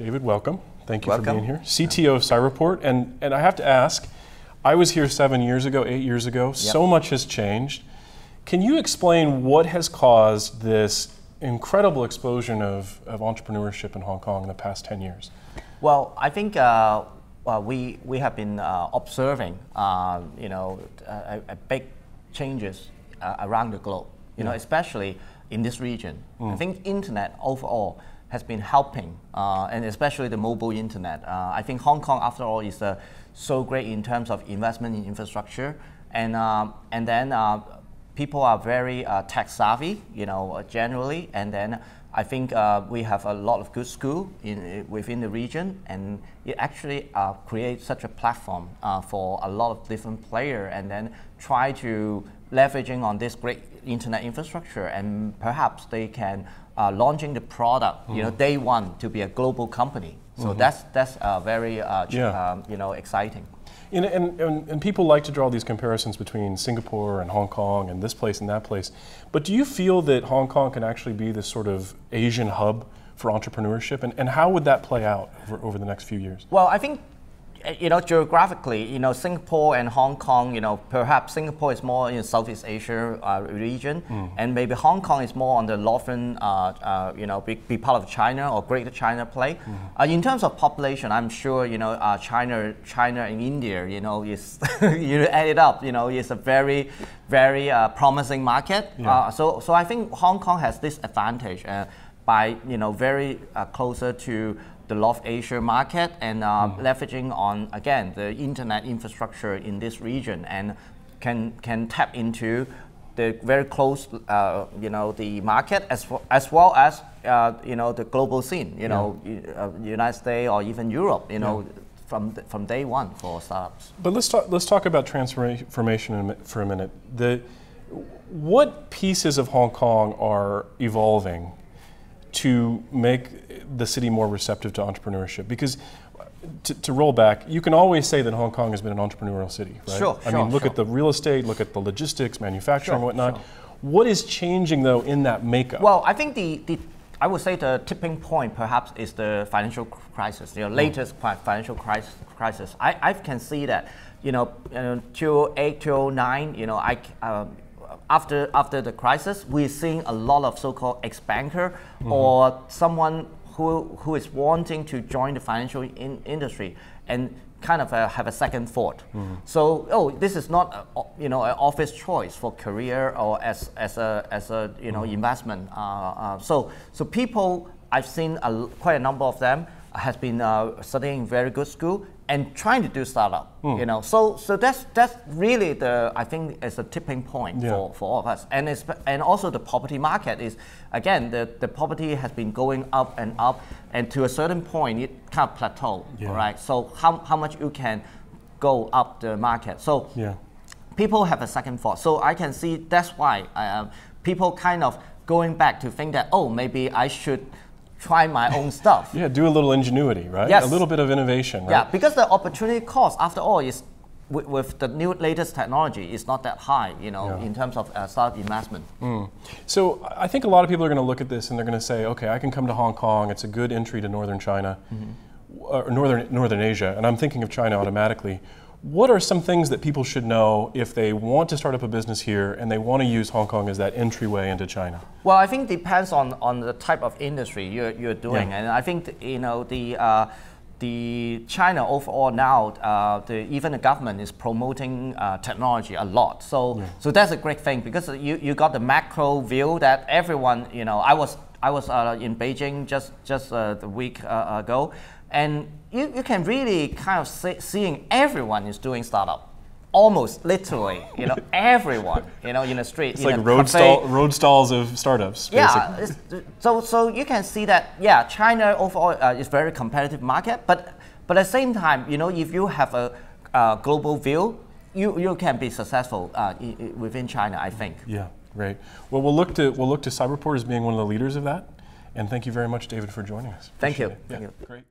David, welcome. Thank you welcome. for being here. CTO of Cyberport, and and I have to ask, I was here seven years ago, eight years ago. Yep. So much has changed. Can you explain what has caused this incredible explosion of, of entrepreneurship in Hong Kong in the past 10 years? Well, I think uh, well, we, we have been uh, observing uh, you know, a, a big changes uh, around the globe, you know, especially in this region. Mm. I think internet overall has been helping, uh, and especially the mobile internet. Uh, I think Hong Kong, after all, is so great in terms of investment in infrastructure, and, um, and then people are very uh, tech savvy, you know, uh, generally, and then I think uh, we have a lot of good school in, within the region, and it actually uh, creates such a platform uh, for a lot of different player, and then try to leveraging on this great internet infrastructure, and perhaps they can uh, launching the product, mm -hmm. you know, day one to be a global company. So mm -hmm. that's that's very yeah. um, you know exciting. And, and, and, people like to draw these comparisons between Singapore and Hong Kong and this place and that place. But do you feel that Hong Kong can actually be this sort of Asian hub for entrepreneurship? And, and how would that play out over, over the next few years? Well, I think you know, geographically, you know, Singapore and Hong Kong, you know, perhaps Singapore is more in Southeast Asia uh, region, mm. and maybe Hong Kong is more on the northern, uh, uh, you know, be, be, part of China or Greater China play. Mm. in terms of population, I'm sure, you know, uh, China, China and India, you know, is you add it up, you know, is a very, very uh, promising market. Yeah. so, so I think Hong Kong has this advantage by, you know, very closer to the North Asia market and uh, mm. leveraging on, again, the internet infrastructure in this region and can, can tap into the very close, uh, you know, the market as, as well as, uh, you know, the global scene, you yeah. know, uh, United States or even Europe, you know, yeah. from, from day one for startups. But let's talk, let's talk about transformation for a minute. The, what pieces of Hong Kong are evolving to make the city more receptive to entrepreneurship? Because to, to, roll back, you can always say that Hong Kong has been an entrepreneurial city, right? Sure. I sure, mean, look sure. at the real estate, look at the logistics, manufacturing, sure, whatnot. What is changing though in that makeup? Well, I think the, the I would say the tipping point perhaps is the financial crisis, the latest mm. financial crisis. crisis. I, I can see that, you know, uh, 2008, 2009, you know, I, um, after after the crisis, we're seeing a lot of so-called ex-banker mm-hmm. or someone who who is wanting to join the financial in, industry and kind of a, have a second thought. Mm-hmm. So, oh, this is not a, you know an office choice for career or as as a as a you know mm-hmm. investment. Uh, uh, so so people, I've seen a, quite a number of them has been uh, studying very good school and trying to do startup. Mm. You know, so so that's that's really the I think is a tipping point yeah. for, for all of us. And it's, and also the property market is again the, the property has been going up and up, and to a certain point it kind of plateau. Yeah. Right. So how how much you can go up the market. So yeah. people have a second thought. So I can see that's why uh, people kind of going back to think that oh maybe I should try my own stuff. yeah, do a little ingenuity, right? Yes. A little bit of innovation, right? Yeah, because the opportunity cost, after all, is with, with the new latest technology is not that high, you know, yeah. in terms of uh, startup investment. Mm. So I think a lot of people are going to look at this and they're going to say, okay, I can come to Hong Kong. It's a good entry to northern China, mm-hmm. or northern northern Asia, and I'm thinking of China automatically. What are some things that people should know if they want to start up a business here and they want to use Hong Kong as that entryway into China? Well, I think it depends on, on the type of industry you're, you're doing. Yeah. And I think, you know, the, uh, the China overall now, uh, the, even the government is promoting uh, technology a lot. So, yeah. so that's a great thing because you, you got the macro view that everyone, you know, I was, I was uh, in Beijing just, just uh, the week uh, ago and you, you can really kind of see, seeing everyone is doing startup almost literally, you know, everyone, you know, in the street. It's like road, stall, road stalls of startups. Yeah, so so you can see that yeah, China overall uh, is very competitive market, but but at the same time, you know, if you have a uh, global view, you you can be successful uh, within China, I think. Yeah, great. Well, we'll look to we'll look to Cyberport as being one of the leaders of that, and thank you very much, David, for joining us. Thank you. Thank you. Great.